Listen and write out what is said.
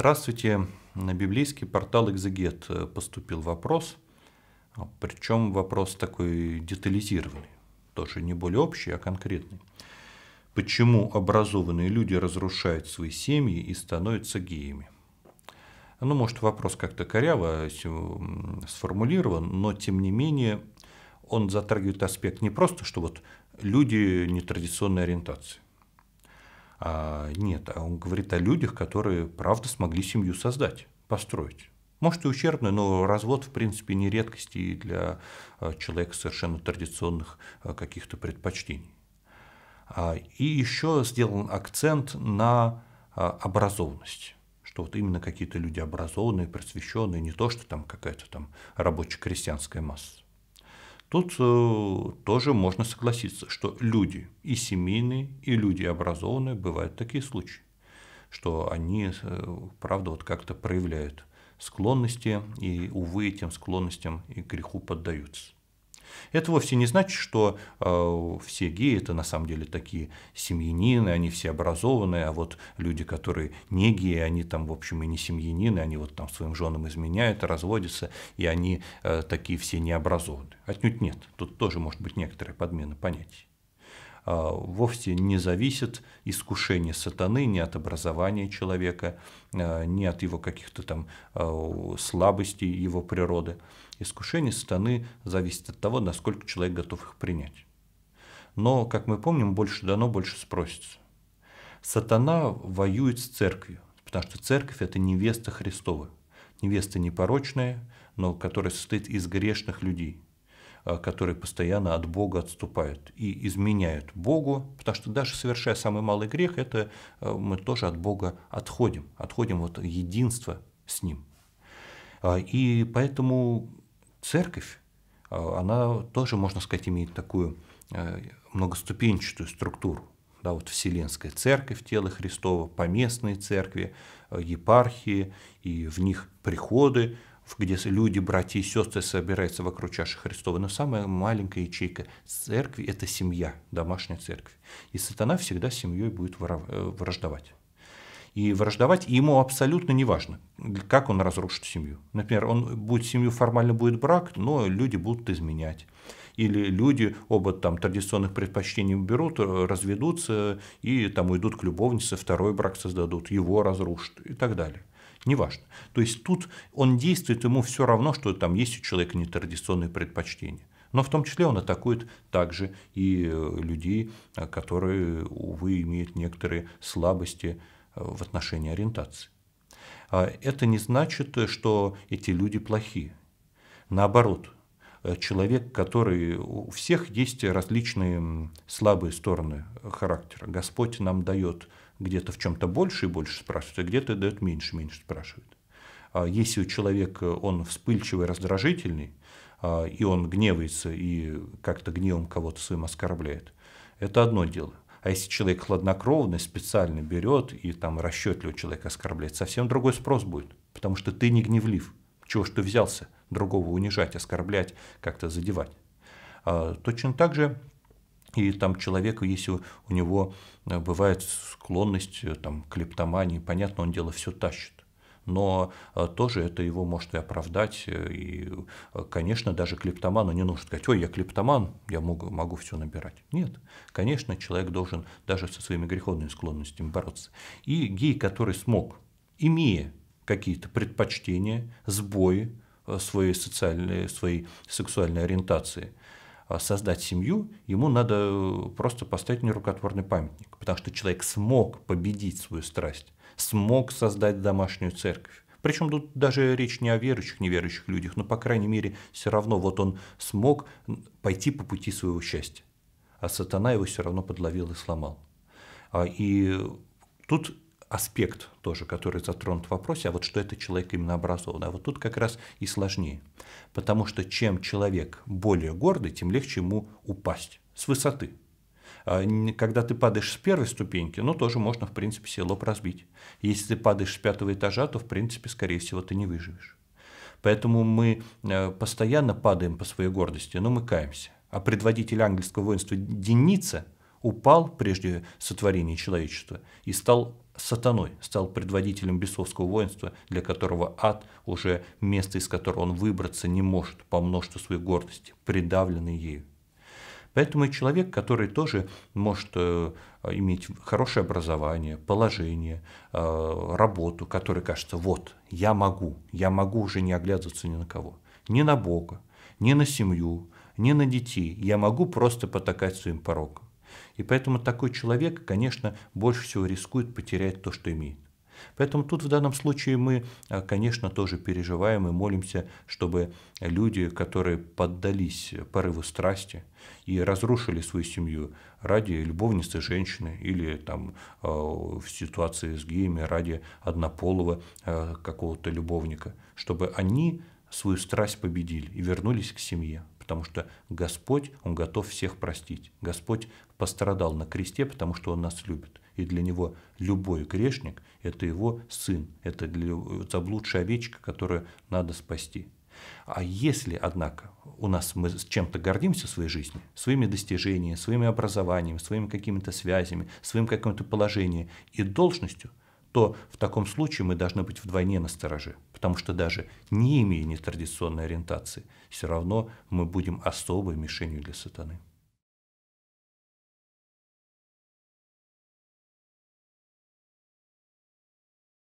Здравствуйте. На библейский портал «Экзегет» поступил вопрос, причем вопрос такой детализированный, тоже не более общий, а конкретный. Почему образованные люди разрушают свои семьи и становятся геями? Ну, может, вопрос как-то коряво сформулирован, но тем не менее он затрагивает аспект не просто, что вот люди нетрадиционной ориентации, а, нет, а он говорит о людях, которые, правда, смогли семью создать, построить. Может и ущербно, но развод, в принципе, не редкость и для а, человека совершенно традиционных а, каких-то предпочтений. А, и еще сделан акцент на образованность что вот именно какие-то люди образованные, просвещенные, не то, что там какая-то там рабоче-крестьянская масса. Тут э, тоже можно согласиться, что люди и семейные, и люди образованные, бывают такие случаи, что они, э, правда, вот как-то проявляют склонности, и, увы, этим склонностям и греху поддаются. Это вовсе не значит, что э, все геи это на самом деле такие семьянины, они все образованные, а вот люди, которые не геи, они там, в общем, и не семьянины, они вот там своим женам изменяют, разводятся, и они э, такие все необразованные. Отнюдь нет. Тут тоже может быть некоторая подмена понятий вовсе не зависит искушение сатаны ни от образования человека, э, ни от его каких-то там э, слабостей его природы. Искушение сатаны зависит от того, насколько человек готов их принять. Но, как мы помним, больше дано, больше спросится. Сатана воюет с церковью, потому что церковь – это невеста Христова. Невеста непорочная, но которая состоит из грешных людей, а, которые постоянно от Бога отступают и изменяют Богу, потому что даже совершая самый малый грех, это а, мы тоже от Бога отходим, отходим от единства с Ним. А, и поэтому церковь, а, она тоже, можно сказать, имеет такую э, многоступенчатую структуру. Да, вот Вселенская церковь, тело Христова, поместные церкви, э, епархии, и в них приходы, где люди, братья и сестры собираются вокруг чаши Христовой. Но самая маленькая ячейка церкви – это семья, домашняя церковь. И сатана всегда семьей будет э, враждовать и враждовать, ему абсолютно не важно, как он разрушит семью. Например, он будет семью, формально будет брак, но люди будут изменять. Или люди оба там традиционных предпочтений берут, разведутся и там уйдут к любовнице, второй брак создадут, его разрушат и так далее. Неважно. То есть тут он действует, ему все равно, что там есть у человека нетрадиционные предпочтения. Но в том числе он атакует также и э, людей, которые, увы, имеют некоторые слабости в отношении ориентации. А это не значит, что эти люди плохие. Наоборот, человек, который... У всех есть различные слабые стороны характера. Господь нам дает где-то в чем-то больше и больше спрашивает, а где-то дает меньше и меньше спрашивает. А если у человека он вспыльчивый, раздражительный, а, и он гневается и как-то гневом кого-то своим оскорбляет, это одно дело. А если человек хладнокровный, специально берет и там расчетливо человек оскорбляет, совсем другой спрос будет, потому что ты не гневлив. Чего ж ты взялся другого унижать, оскорблять, как-то задевать. А, точно так же и там человеку, если у него э, бывает склонность э, там, к лептомании, понятно, он дело все тащит но э, тоже это его может и оправдать. И, конечно, даже клептоману не нужно сказать, ой, я клептоман, я могу, могу все набирать. Нет, конечно, человек должен даже со своими греховными склонностями бороться. И гей, который смог, имея какие-то предпочтения, сбои своей, социальной, своей сексуальной ориентации, создать семью, ему надо просто поставить нерукотворный памятник, потому что человек смог победить свою страсть, смог создать домашнюю церковь. Причем тут даже речь не о верующих, неверующих людях, но, по крайней мере, все равно вот он смог пойти по пути своего счастья. А сатана его все равно подловил и сломал. А, и тут аспект тоже, который затронут в вопросе, а вот что это человек именно образованный. А вот тут как раз и сложнее. Потому что чем человек более гордый, тем легче ему упасть с высоты. А, когда ты падаешь с первой ступеньки, ну, тоже можно, в принципе, себе лоб разбить. Если ты падаешь с пятого этажа, то, в принципе, скорее всего, ты не выживешь. Поэтому мы э, постоянно падаем по своей гордости, но мы каемся. А предводитель ангельского воинства Деница упал прежде сотворения человечества и стал сатаной, стал предводителем бесовского воинства, для которого ад уже место, из которого он выбраться не может по множеству своей гордости, придавленный ею. Поэтому и человек, который тоже может э, иметь хорошее образование, положение, э, работу, который кажется, вот, я могу, я могу уже не оглядываться ни на кого, ни на Бога, ни на семью, ни на детей, я могу просто потакать своим пороком. И поэтому такой человек, конечно, больше всего рискует потерять то, что имеет. Поэтому тут в данном случае мы, а, конечно, тоже переживаем и молимся, чтобы люди, которые поддались порыву страсти и разрушили свою семью ради любовницы женщины или там а, в ситуации с геями ради однополого а, какого-то любовника, чтобы они свою страсть победили и вернулись к семье потому что Господь, Он готов всех простить. Господь пострадал на кресте, потому что Он нас любит. И для Него любой грешник – это Его Сын, это для, заблудшая овечка, которую надо спасти. А если, однако, у нас мы с чем-то гордимся в своей жизни, своими достижениями, своими образованиями, своими какими-то связями, своим каким-то положением и должностью, то в таком случае мы должны быть вдвойне настороже, потому что даже не имея нетрадиционной ориентации, все равно мы будем особой мишенью для сатаны.